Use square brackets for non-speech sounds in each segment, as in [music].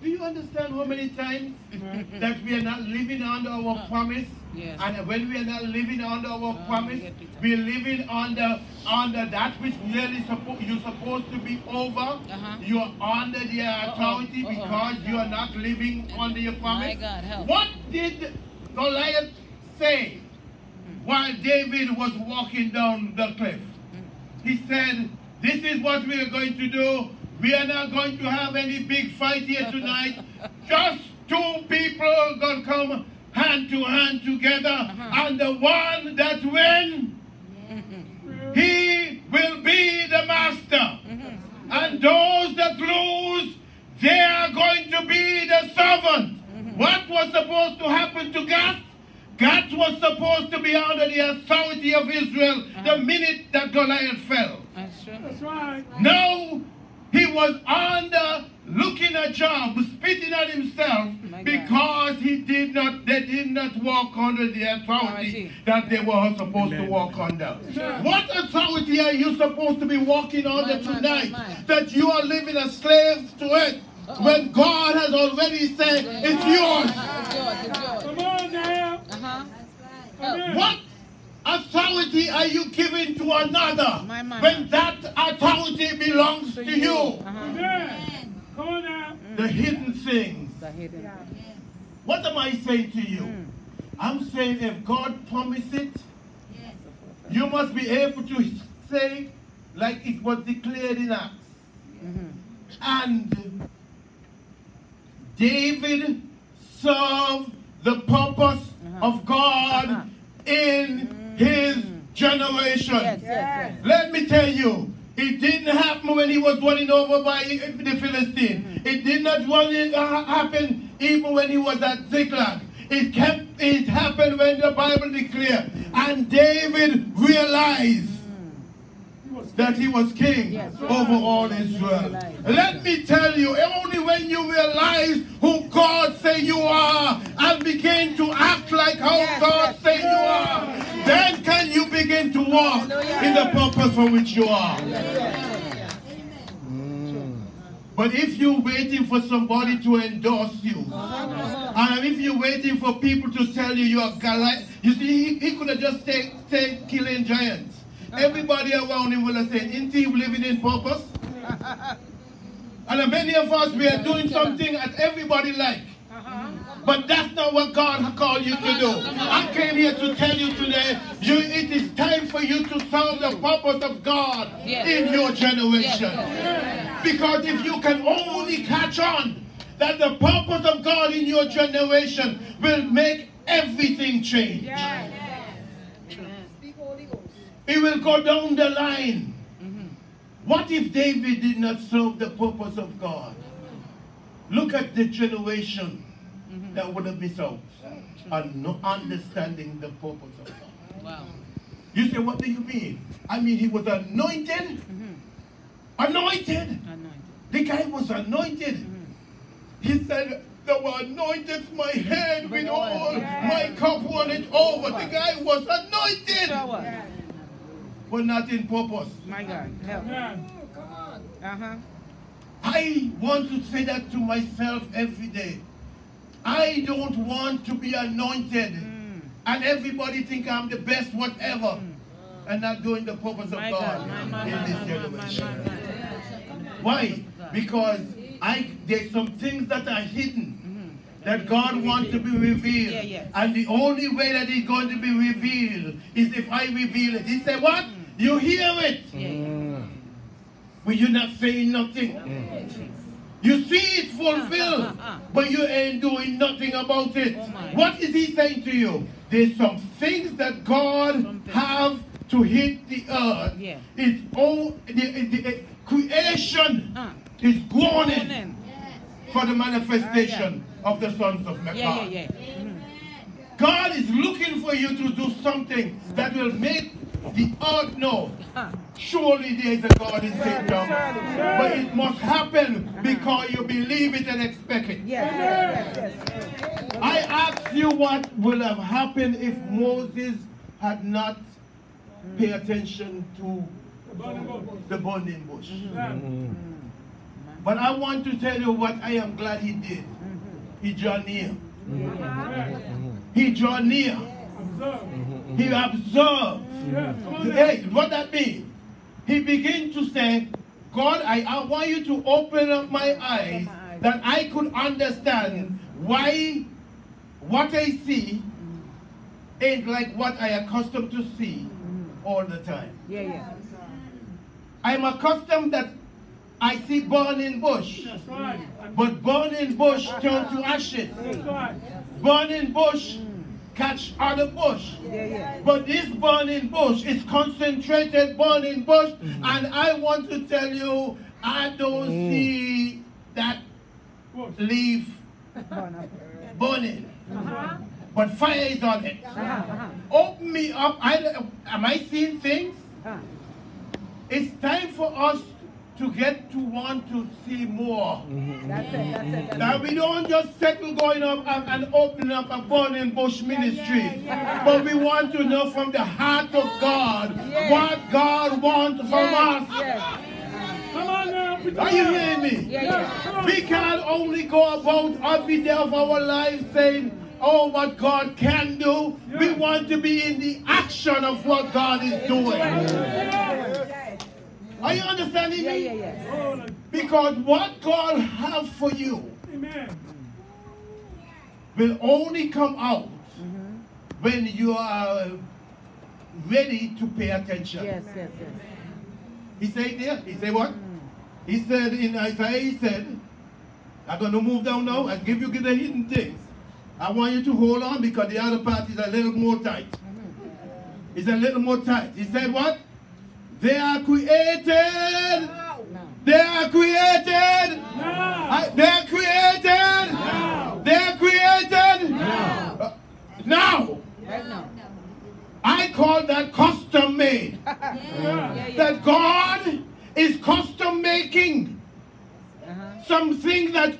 Do you understand how many times [laughs] that we are not living under our uh, promise? Yes. And when we are not living under our Oh, promise, we're living under under that which really suppo- you're supposed to be over. Uh-huh. You're under their authority uh-oh. because you are not living under your promise. My God, help. What did Goliath say while David was walking down the cliff? Mm. He said, This is what we are going to do. We are not going to have any big fight here tonight. Just two people going to come hand to hand together. Uh-huh. And the one that wins, he will be the master. Mm-hmm. And those that lose, they are going to be the servant. Mm-hmm. What was supposed to happen to Gath? Gath was supposed to be under the authority of Israel the uh-huh. minute that Goliath fell. That's true. That's right. No, he was under looking at Job, spitting at himself My God. because he did not, they did not walk under the authority Authority. that they were supposed to walk under. What authority are you supposed to be walking under My, my, tonight my, my. that you are living as slaves to it when God has already said it's yours? It's yours. It's yours. Come on now. Uh-huh. Amen. What authority are you giving to another My, my, when that authority belongs to you? Uh-huh. Amen. Come on now. The hidden things. The hidden. What am I saying to you? Mm. I'm saying if God promised it, you must be able to say like it was declared in Acts. Mhm. And David served the purpose Uh-huh. of God Uh-huh. in his generation. Yes, yes, yes. Let me tell you, it didn't happen when he was running over by the Philistine. Mm. It did not uh, happen even when he was at Ziklag. It kept, it happened when the Bible declared. Mm. And David realized mm. that he was king Yes. over all Israel. Let me tell you, only when you realize who God say you are and begin to act like how Yes, God say you are, then can you begin to walk in the purpose for which you are. But if you're waiting for somebody to endorse you, and if you're waiting for people to tell you you're Goliath, you see, he, he could have just take killing giants. Everybody around him will have said, Isn't he living in purpose? [laughs] And many of us, we are doing something that everybody like. But that's not what God called you to do. I came here to tell you today, you, it is time for you to serve the purpose of God Yes. in your generation. Yes, Because if you can only catch on that the purpose of God in your generation will make everything change. It will go down the line. What if David did not serve the purpose of God? Look at the generation that would have missed out on not understanding the purpose of God. Wow. You say, what do you mean? I mean, he was anointed. Anointed. Anointed. The guy was anointed. He said, Thou anointed my head with oil, my cup runneth over. The guy was anointed, Shower. but not in purpose. My God. Help. Come on. Uh-huh. I want to say that to myself every day. I don't want to be anointed Mm. and everybody think I'm the best whatever and not doing the purpose of God God. My, my, in this generation. Why? Because I there's some things that are hidden that God wants to be revealed. Yeah, yeah. And the only way that it's going to be revealed is if I reveal it. He said, What? You hear it, Yeah, yeah. Hmm. but you're not saying nothing. You see it fulfilled, Uh, uh, uh. but you ain't doing nothing about it. Oh. What is he saying to you? There's some things that God Something. have to hit the earth. Yeah. It's all the, the, the creation Uh. is groaning Morning. for the manifestation of the sons of God. Yeah, yeah, yeah. Mhm. God is looking for you to do something that will make the earth know surely there is a God in kingdom. But it must happen because you believe it and expect it. Yes, yes, yes, yes. I ask you what would have happened if Moses had not paid attention to The burning bush. the burning bush. Amen. But I want to tell you what I am glad he did. He drew near. He drew near. Observe. He observed. Yes. Come on now. Hey, what that mean? He began to say, God, I, I want you to open up my eyes that I could understand why what I see ain't like what I accustomed to see all the time. Yeah, yeah. I'm accustomed that I see burning bush, That's right. but burning bush turn to ashes. That's right. Burning bush catch other bush. Yeah, yeah. But this burning bush is concentrated burning bush, and I want to tell you, I don't see that Bush. leaf Burn up. burning, but fire is on it. Uh-huh, uh-huh. Open me up. I, am I seeing things? Uh, It's time for us to get to want to see more. Mm-hmm, mm-hmm, mm-hmm. That's it, that's it. That's Now we don't just settle going up and, and opening up a burning bush ministry, yeah. but we want to know from the heart of God Yeah. what God wants from us. yes. Come on now. Are you hand. hearing me? Yeah, yeah. We can't only go about every day of our lives saying, oh, what God can do. We want to be in the action of what God is doing. Are you understanding Yeah, me? yeah, yeah. Oh, like- Because what God has for you Amen. will only come out mm-hmm. when you are ready to pay attention. Yes, yes, yes. He said there, he said what? Mm. He said in Isaiah, he said, I'm going to move down now and give you the hidden things. I want you to hold on because the other part is a little more tight. Mm-hmm. It's a little more tight. He said what? They are created. They are created. They are created. They are created. Now. Now. I call that custom made. That God is custom making something that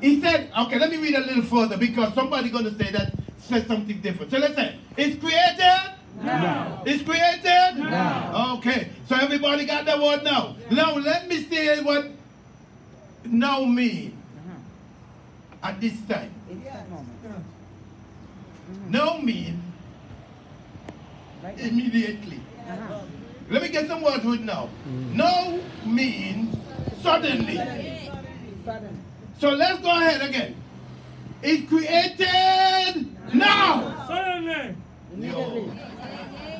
He said. Okay, let me read a little further because somebody going to say that says something different. So let's say it's created. Now. It's created. Now. Okay, so everybody got that word now. Now let me say what now mean Uh-huh. at this time. It's that moment. Now mean Right immediately. Uh-huh. Let me get some words with now. Now means suddenly. Sudden. So let's go ahead again. It's created now. Suddenly.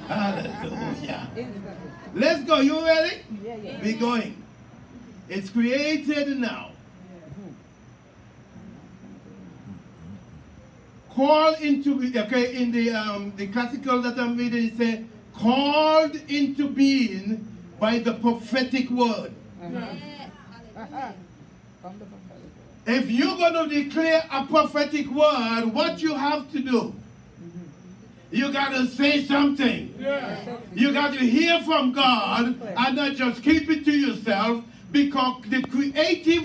Hallelujah. Let's go. You ready? Yeah. We're going. It's created now. Call into okay in the um the classical that I'm reading it called into being by the prophetic word. If you're going to declare a prophetic word, what you have to do, you got to say something. Yeah. You got to hear from God and not just keep it to yourself because the creative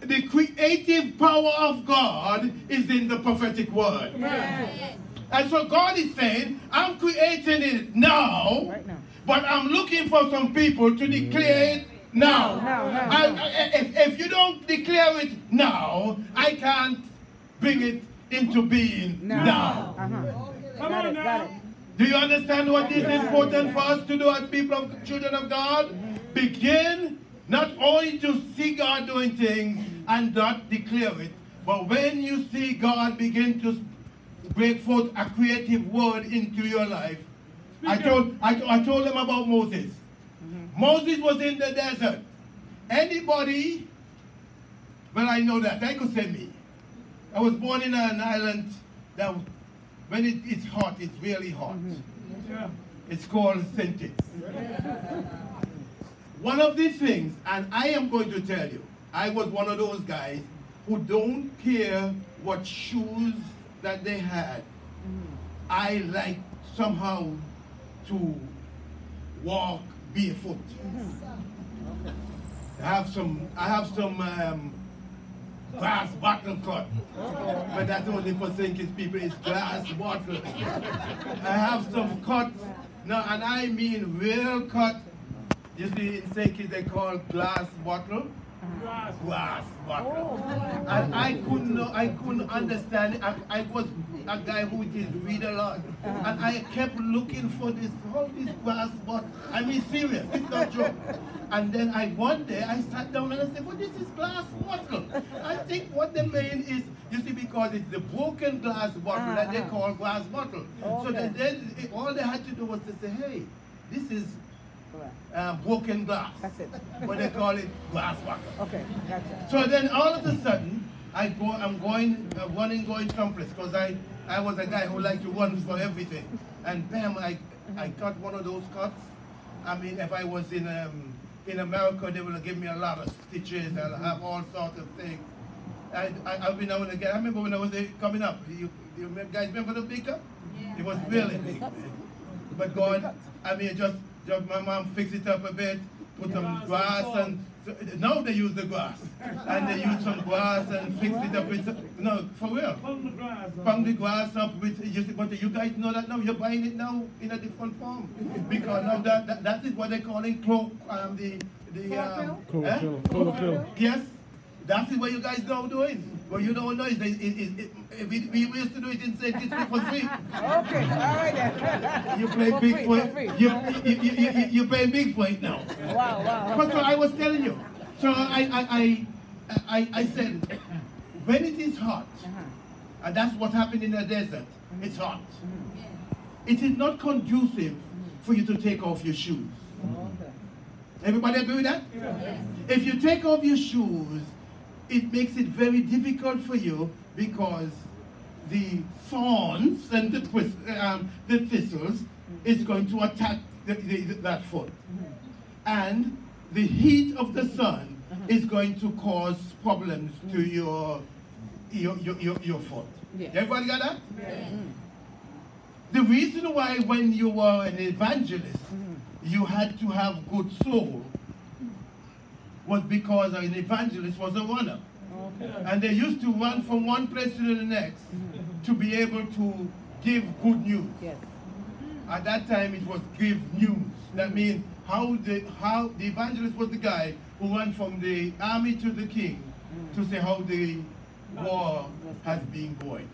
the creative power of God is in the prophetic word. And so God is saying, I'm creating it now, Right now. but I'm looking for some people to declare it now. Now, now, I- now. I- if, if you don't declare it now, I can't bring it into being Now. now. Uh-huh. Come Got on it, got it. now. Do you understand what is important for us to do as people of children of God? Begin not only to see God doing things and not declare it, but when you see God begin to break forth a creative word into your life. I told I, I told them about Moses. Moses was in the desert. Anybody? Well, I know that. I could say me. I was born in an island that when it, it's hot, it's really hot. Yeah. It's called. Kitts. One of these things, and I am going to tell you, I was one of those guys who don't care what shoes that they had. I like somehow to walk barefoot. I have some, I have some um, glass bottle cut. But that's only for. Kitts people, it's glass bottle. I have some cut, no, and I mean real cut. You see, in. Kitts they call glass bottle. Grass. glass bottle. Oh. And I couldn't know, I couldn't understand it. I, I was a guy who did read a lot. And I kept looking for this, all this glass bottle. I mean, serious, it's not joke. And then I, one day, I sat down and I said, well, this is glass bottle. I think what they mean is, you see, because it's the broken glass bottle that they Uh-huh. call glass bottle. So Okay. then, then all they had to do was to say, hey, this is Correct. uh, broken glass. That's it. [laughs] But they call it glass bottle. Okay, gotcha. So then all of a sudden, I go, I'm going, uh, running, going someplace, because I, I was a guy who liked to run for everything. And bam, I, I got one of those cuts. I mean, if I was in, um, in America, they would give me a lot of stitches, I'll have all sorts of things. I, I, I've been out again. I remember when I was uh, coming up. You, you guys remember the big cup? It was really big. But God, I mean, just, just my mom fixed it up a bit, put some grass and, so, now they use the grass. And they use some grass and fix it up with, some- no, for real. From the grass. Pump the grass up with, you see, but you guys know that now, you're buying it now in a different form. Because now that, that, that is what they call in clo, um, the, the, um. eh? Chlorophyll. Chlorophyll. Yes, that is what you guys now doing. What you don't know is that it, it, it, it, we, we used to do it in St. Kitts for free. Okay, all right then. You play For big free, for for free. You, you, you, you, you, big for it now. Wow, wow. But so I was telling you. So I, I, I, I, I said, when it is hot, Uh-huh. and that's what happened in the desert, it's hot. It is not conducive for you to take off your shoes. Okay. Everybody agree with that? If you take off your shoes, it makes it very difficult for you because the thorns and the twist, um, the thistles is going to attack the, the, that foot. And the heat of the sun uh-huh. is going to cause problems to your, your, your, your, your foot. Yes. Everybody got that? Mm-hmm. The reason why when you were an evangelist, mm-hmm. you had to have good soul was because an evangelist was a runner. Okay. And they used to run from one place to the next to be able to give good news. Yes. At that time, it was give news. That means how the how the evangelist was the guy who went from the army to the king to say how the war has been going.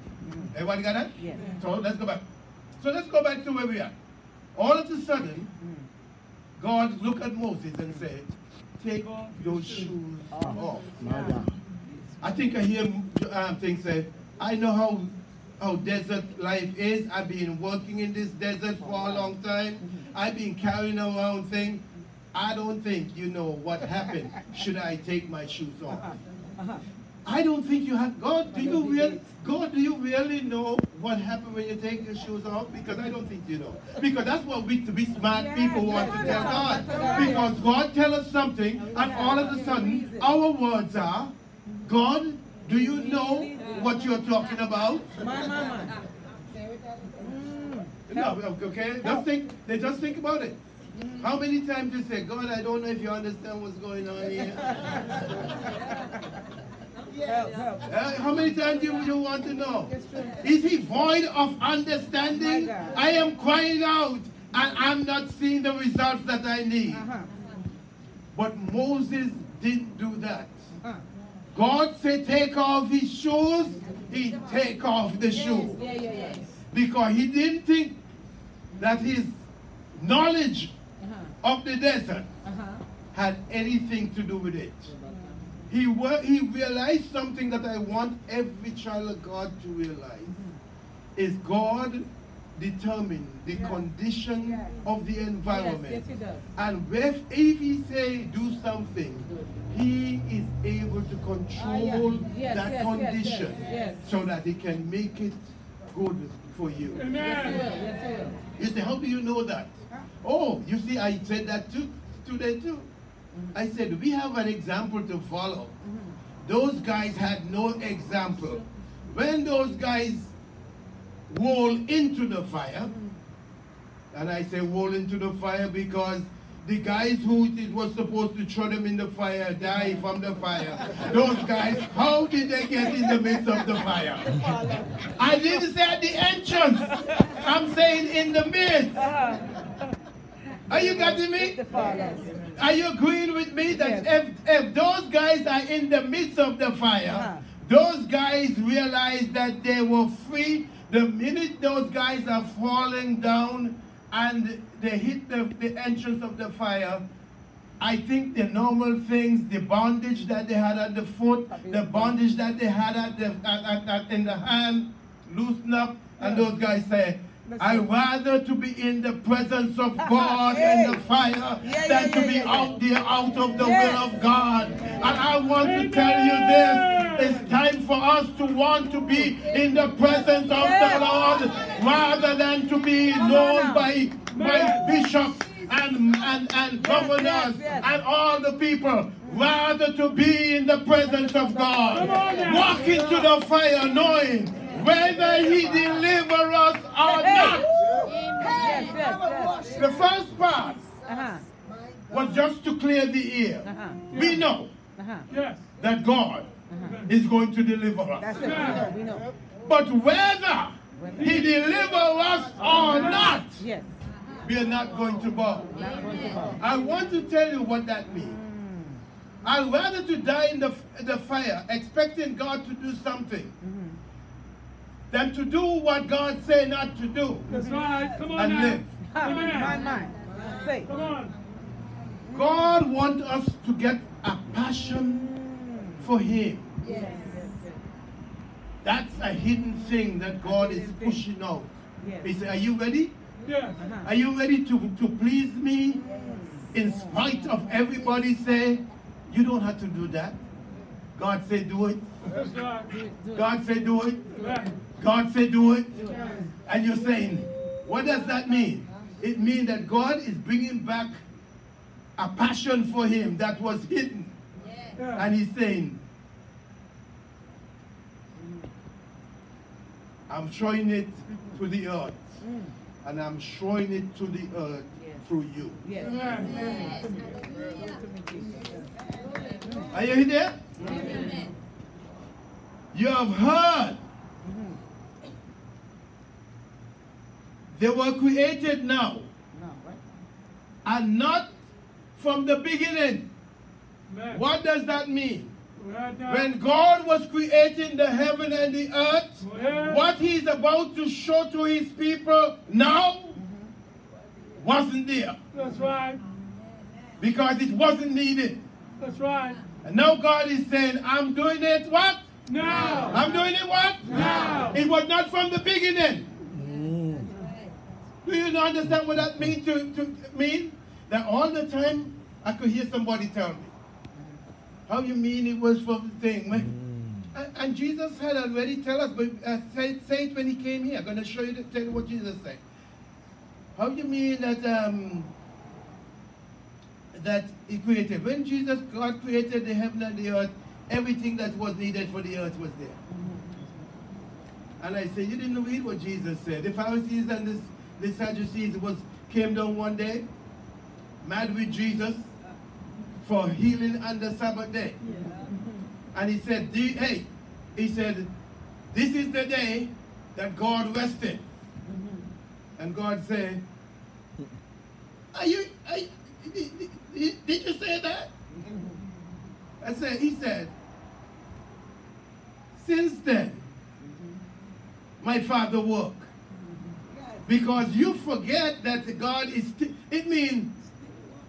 Everybody got that? Yes. So let's go back. So let's go back to where we are. All of a sudden, God looked at Moses and said, "Take those shoes off." I think I hear um, things say, I know how how desert life is. I've been working in this desert for a long time. I've been carrying around things. I don't think you know what happened. Should I take my shoes off? I don't think you have. God, do you really? God, do you really know what happened when you take your shoes off? Because I don't think you know. Because that's what we, to be smart Yes, people want to tell. God. Because God tell us something, and all of a sudden, our words are, God, do you know what you're talking about? My mama. Mm. No, okay. Just think. They just think about it. How many times you say, God, I don't know if you understand what's going on here. Help, help. Uh, how many times do you, you want to know? Is he void of understanding? I am crying out and I'm not seeing the results that I need. Uh-huh. But Moses didn't do that. God said, take off his shoes. He take off the shoe. Yeah, yeah, yeah. Because he didn't think that his knowledge Uh-huh. of the desert Uh-huh. had anything to do with it. He, he realized something that I want every child of God to realize. Is God determine the Yes. condition Yes. of the environment. yes, he does. And if, if he say do something, he is able to control Ah, Yes, that yes, yes, condition yes, yes. so that he can make it good for you. Yes, he Amen. will. Yes, he will. You say, how do you know that? Oh, you see, I said that too today too. I said we have an example to follow. Those guys had no example. When those guys roll into the fire, and I say roll into the fire because the guys who it was supposed to throw them in the fire die from the fire. Those guys, how did they get in the midst of the fire? I didn't say at the entrance. I'm saying in the midst. Are you getting me? Are you agreeing with me that if, if those guys are in the midst of the fire, Uh-huh. those guys realize that they were free the minute those guys are falling down and they hit the, the entrance of the fire? I think the normal things, the bondage that they had at the foot, the bondage that they had at the at, at, at- in the hand, loosen up, and those guys say, I rather to be in the presence of [laughs] God in the fire Yeah, than yeah, to be out there out of the will of God. And I want to tell you this. It's time for us to want to be in the presence of the Lord rather than to be known by, by bishops and, and, and governors yes, yes. and all the people. Rather to be in the presence of God. Walk into the fire knowing whether he deliver us or not. The first part Uh-huh. was just to clear the ear. Uh-huh. We know Uh-huh. Yes. that God Mm-hmm. is going to deliver That's us. it. We know. We know. But whether he deliver us or not, Yes. we are not going to bow. Not going to bow. I want to tell you what that means. Mm. I'd rather to die in the, the fire expecting God to do something mm-hmm. than to do what God say not to do That's right. Come on and now. live. Ha, Amen. My mind. Say. Come on. God wants us to get a passion for Him. Yes. That's a hidden thing that God is pushing out. Yes. He said, Are you ready? Yes. Uh-huh. Are you ready to, to please me? In spite of everybody say, you don't have to do that. God say do it. That's right. God say do it. Right. God say do it. And you're saying, what does that mean? It means that God is bringing back a passion for him that was hidden. Yeah. And he's saying, I'm showing it to the earth. Mm. And I'm showing it to the earth Yes. through you. Yes. Amen. Are you there? You have heard. Mm-hmm. They were created now No, right? and not from the beginning. Amen. What does that mean? When God was creating the heaven and the earth, Yeah. what he's about to show to his people now wasn't there That's right. because it wasn't needed. That's right. And now God is saying, I'm doing it what? Now. I'm doing it what? Now. It was not from the beginning. Mm. Do you understand what that mean to, to mean? That all the time I could hear somebody tell me. How you mean it was from the thing? When- And, and Jesus had already tell us, but uh, say, say it when he came here. I'm going to show you, the, tell you what Jesus said. How you mean that um, that he created? When Jesus, God created the heaven and the earth, everything that was needed for the earth was there. And I said, you didn't read what Jesus said. The Pharisees and the, the Sadducees was came down one day, mad with Jesus for healing on the Sabbath day. And he said, hey, he said, this is the day that God rested. Mm-hmm. And God said, are you, are you- did, you say that? Mm-hmm. I said, he said, since then, mm-hmm. my father work. Because you forget that God is, it means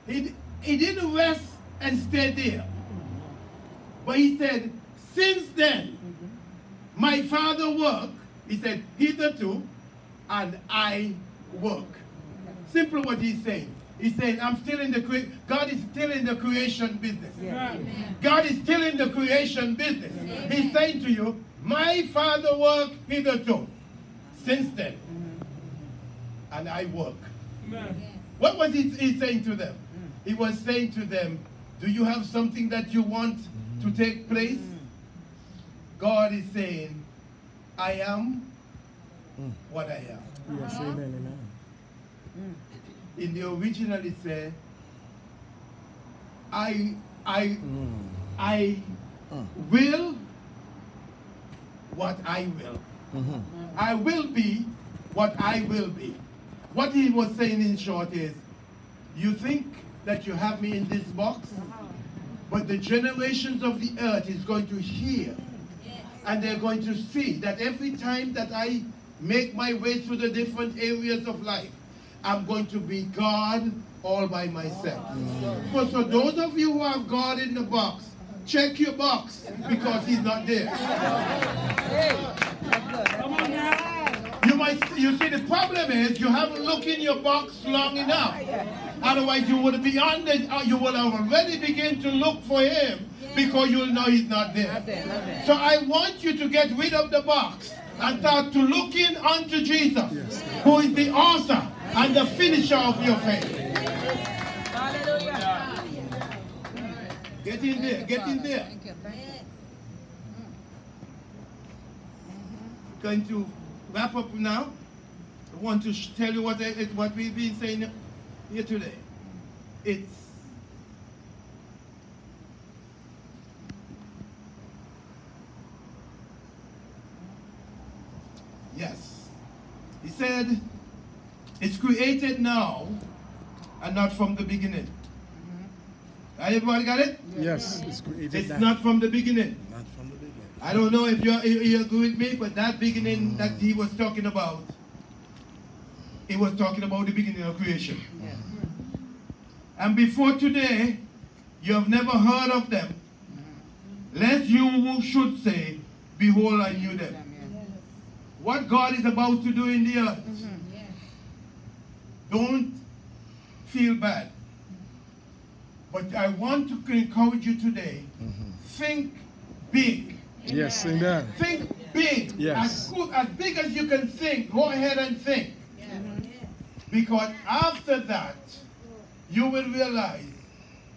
he, he didn't rest and stay there. But he said, since then, my father work, he said, hitherto, and I work. Simply what he's saying. He's saying, I'm still in the, cre- God is still in the creation business. God is still in the creation business. He's saying to you, my father work hitherto, since then, and I work. What was he, he saying to them? He was saying to them, do you have something that you want to take place? Mm. God is saying, I am mm. what I am. Yes, uh-huh. amen, amen. Mm. In the original it said, I, I, I will what I will. Mm-hmm. I will be what I will be. What he was saying in short is, You think that you have me in this box? But the generations of the earth is going to hear and they're going to see that every time that I make my way through the different areas of life, I'm going to be God all by myself. So, so those of you who have God in the box, check your box because he's not there. Come on now. You see the problem is you haven't looked in your box long enough. Otherwise you would be on the uh, you would have already begin to look for him because you'll know he's not there. Not there, not there. So I want you to get rid of the box and start to look in unto Jesus, who is the author and the finisher of your faith. Get in there, get in there. Thank you, thank you. Going to wrap up now. I want to tell you what I, what we've been saying here today. It's yes. He said, "It's created now, and not from the beginning." Mm-hmm. Everybody got it? Yes, it's created It's that. not from the beginning. Not from the beginning. I don't know if you you you agree with me, but that beginning that he was talking about, he was talking about the beginning of creation. Yes. And before today, you have never heard of them, lest you should say, Behold, I knew them. What God is about to do in the earth, mm-hmm. don't feel bad. But I want to encourage you today, mm-hmm. think big. Yes, amen. Think big. Yes. As, good, as big as you can think, go ahead and think. Because after that, you will realize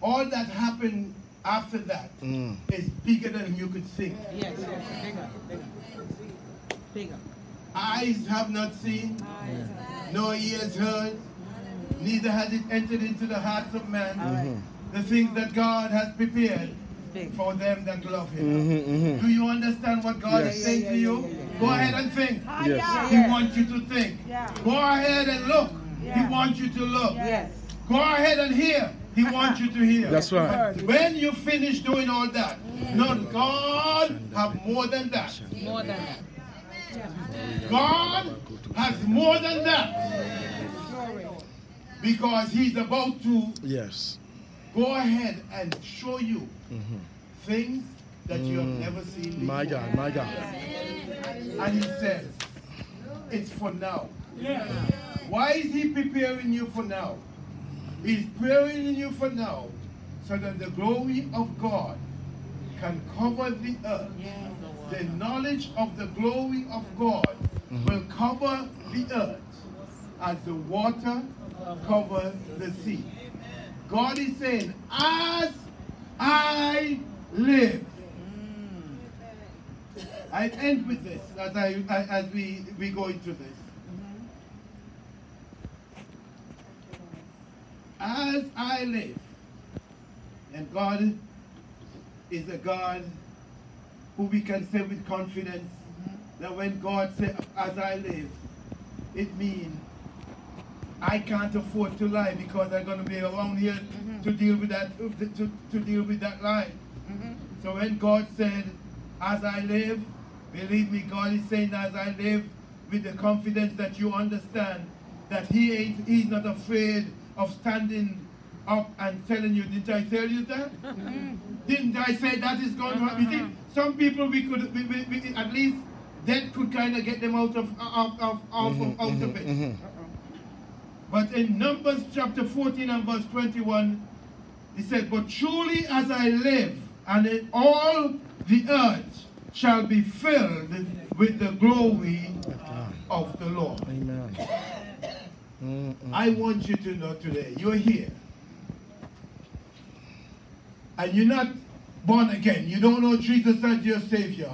all that happened after that Mm. is bigger than you could think. Yes, yes, bigger, bigger. Bigger. Eyes have not seen, no ears heard, neither has it entered into the hearts of man. All right. The things that God has prepared Big. for them that love Him. Mm-hmm, mm-hmm. Do you understand what God Yes. is saying Yeah, to you? yeah, yeah, yeah. Go ahead and think. Yes. He wants you to think. Yeah. Go ahead and look. He wants you to look. Yes. Go ahead and hear. He wants you to hear. That's right. When you finish doing all that, no, God have more than that. More than that. God has more than that. Because He's about to Yes. Go ahead and show you Mhm. things that you have Mm. never seen before. My God, my God. And He says, it's for now. Yeah. Why is he preparing you for now? He's preparing you for now so that the glory of God can cover the earth. The knowledge of the glory of God will cover the earth as the water covers the sea. God is saying, as I live. I end with this as I as we, we go into this. as I live. And God is a God who we can say with confidence that when God says, as I live, it means I can't afford to lie because I'm going to be around here mm-hmm. to deal with that to, to deal with that lie. Mm-hmm. So when God said, as I live, believe me, God is saying as I live with the confidence that you understand that He ain't He's not afraid of standing up and telling you, didn't I tell you that? Mm-hmm. Didn't I say that is going to happen? You see, some people we could we, we, we, at least that could kind of get them out of out, of, out, of, out of it. But in Numbers chapter 14 and verse 21, he said, But truly as I live, and in all the earth shall be filled with the glory of the Lord. Amen. Mm, mm. I want you to know today, you're here. And you're not born again. You don't know Jesus as your Savior.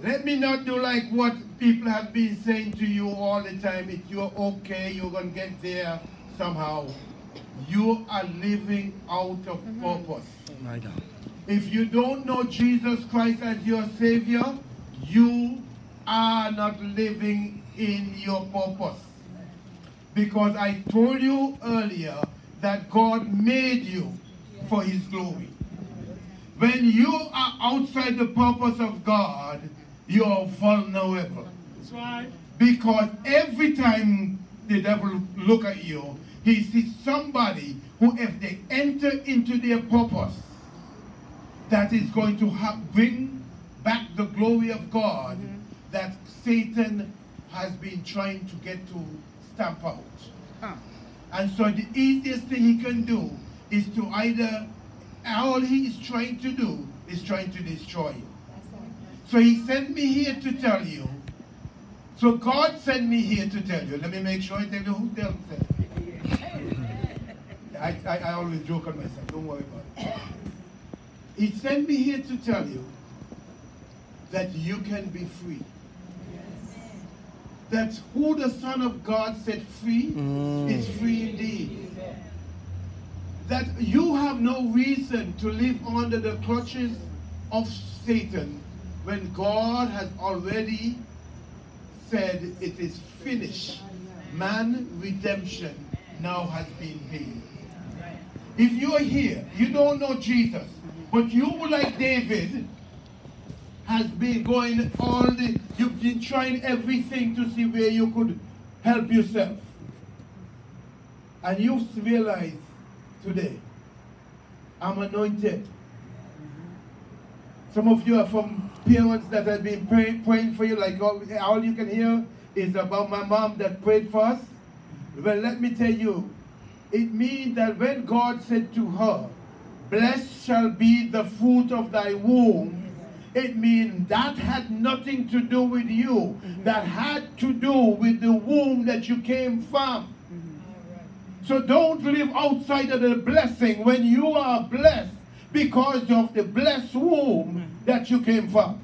Let me not do like what people have been saying to you all the time. If you're okay, you're going to get there somehow. You are living out of mm-hmm. purpose. My God. If you don't know Jesus Christ as your Savior, you are not living in your purpose. Because I told you earlier that God made you for his glory. When you are outside the purpose of God, you are vulnerable. That's right. Because every time the devil look at you, he sees somebody who, if they enter into their purpose, that is going to bring back the glory of God mm-hmm. that Satan has been trying to get to stamp out. Huh. And so the easiest thing he can do is to either, all he is trying to do is trying to destroy you. So he sent me here to tell you. So God sent me here to tell you. Let me make sure I tell you who tells it. I, I, I always joke on myself. Don't worry about it. He sent me here to tell you that you can be free. That who the Son of God set free Mm. is free indeed. That you have no reason to live under the clutches of Satan when God has already said it is finished. Man redemption now has been paid. If you are here, you don't know Jesus, but you like David has been going all the you've been trying everything to see where you could help yourself. And you realize today, I'm anointed. Some of you are from parents that have been praying, praying for you, like all, all you can hear is about my mom that prayed for us. Well, let me tell you, it means that when God said to her, Blessed shall be the fruit of thy womb, it means that had nothing to do with you. Mm-hmm. That had to do with the womb that you came from. Mm-hmm. So don't live outside of the blessing when you are blessed because of the blessed womb that you came from.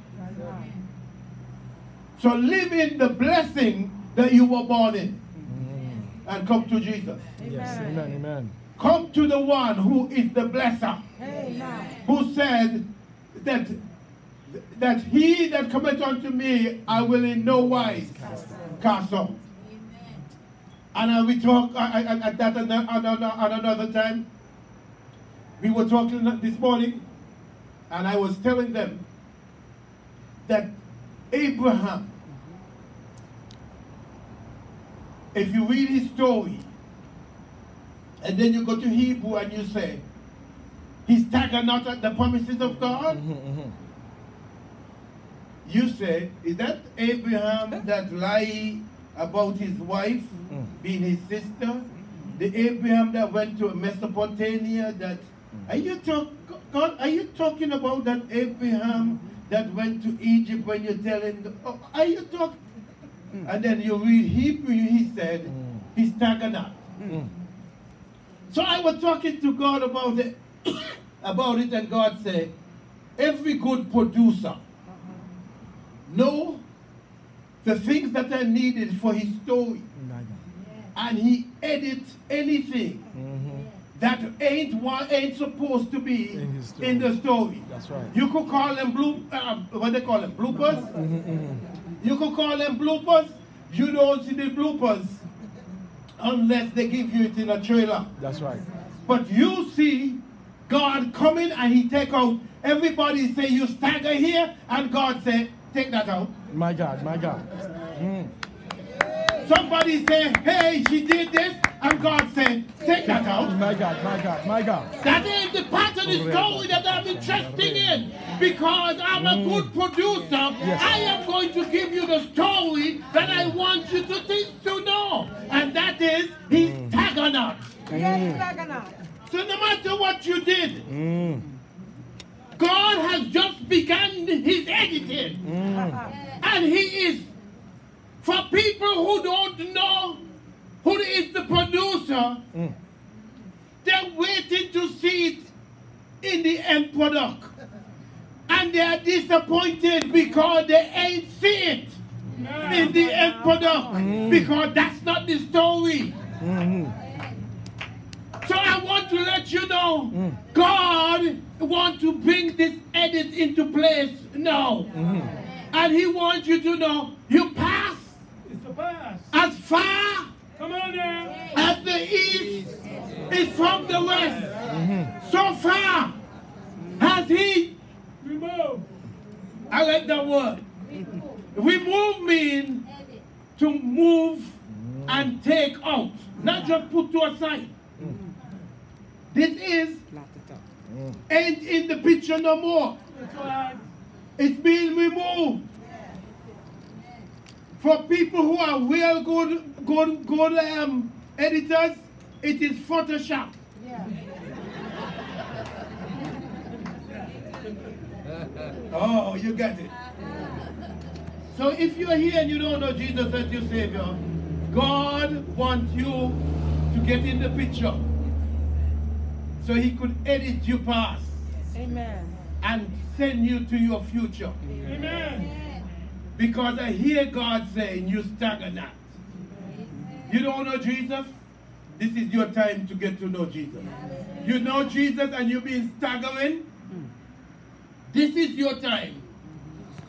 So live in the blessing that you were born in and come to Jesus. Yes, amen, amen. Come to the one who is the blesser, Amen. who said that that he that cometh unto me I will in no wise cast off. And uh, we talk uh, uh, at that ano- another, another time. We were talking this morning, and I was telling them that Abraham, if you read his story, and then you go to Hebrew and you say, he staggered not at the promises of God. Mhm, mhm. You say, is that Abraham that lie about his wife Mm. being his sister? The Abraham that went to Mesopotamia that are you talk God are you talking about that Abraham that went to Egypt when you tell him oh, are you talking and then you read Hebrew he said Mm. he staggered not. Mm. So I was talking to God about it, [coughs] about it, and God said, every good producer know the things that are needed for his story, and he edits anything Mhm. That ain't what ain't supposed to be In story. in the story. That's right. You could call them blue, uh, what they call them, bloopers. Mhm, mhm. You could call them bloopers. You don't see the bloopers unless they give you it in a trailer. That's right. But you see God coming and he take out, everybody say you stagger here and God say take that out. My God, my God. Mm. Somebody say, hey, she did this and God take. My God, my God, my God. That is the pattern of the story that I'm interested in because I'm a good producer. I am going to give you the story that I want you to think to know. And that is he's Tagonot. Yes, Taganot. So no matter what you did, Mm. God has just begun his editing. Mm. And he is, for people who don't know who is the producer, Mm. They're waiting to see it in the end product. And they are disappointed because they ain't see it in the end product. Because that's not the story. Mhm. So I want to let you know, Mm. God want to bring this edit into place now. Mhm. And he wants you to know you pass It's the best. as far Come on now. As the east is from the west, so far has he, removed. I like that word. Remove mean to move and take out, not just put to a side. This is Lot to talk. ain't in the picture no more. That's right. It's being removed. For people who are real good, good, good um, editors, it is Photoshop. Oh, oh, you get it. So if you're here and you don't know Jesus as your Savior, God wants you to get in the picture so He could edit you past Amen. and send you to your future. Amen. Because I hear God saying, You stagger not. You don't know Jesus? This is your time to get to know Jesus. You know Jesus and you've been staggering? This is your time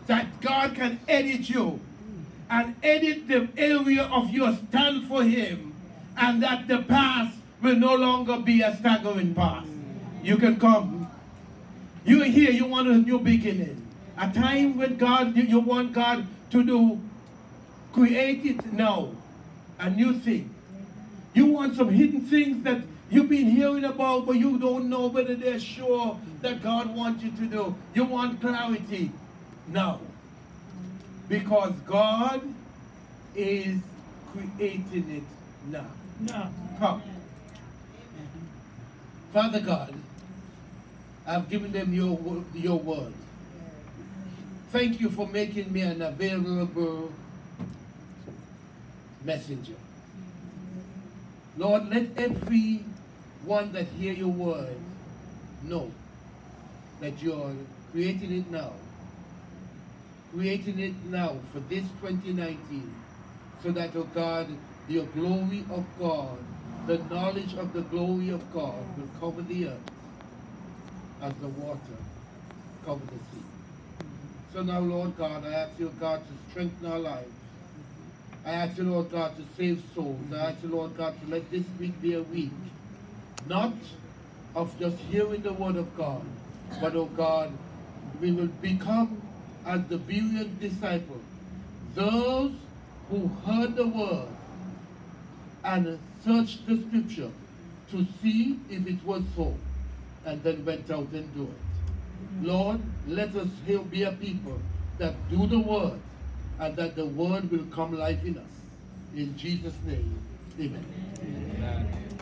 that God can edit you and edit the area of your stand for Him, and that the past will no longer be a staggering past. You can come. You are here, you want a new beginning. A time when God, you want God to do, create it now, a new thing. You want some hidden things that you've been hearing about, but you don't know whether they're sure that God wants you to do. You want clarity now. Because God is creating it now. No. Come. Father God, I've given them your, your word. Thank you for making me an available messenger. Lord, let every one that hear your word know that you're creating it now. Creating it now for this 2019 so that, oh God, your glory of God, the knowledge of the glory of God will cover the earth as the water cover the sea. So now, Lord God, I ask you, God, to strengthen our lives. I ask you, Lord God, to save souls. I ask you, Lord God, to let this week be a week, not of just hearing the word of God, but, oh God, we will become as the Berean disciple, those who heard the word and searched the scripture to see if it was so, and then went out and do it. Lord, let us here be a people that do the word, and that the word will come life in us. In Jesus' name, amen.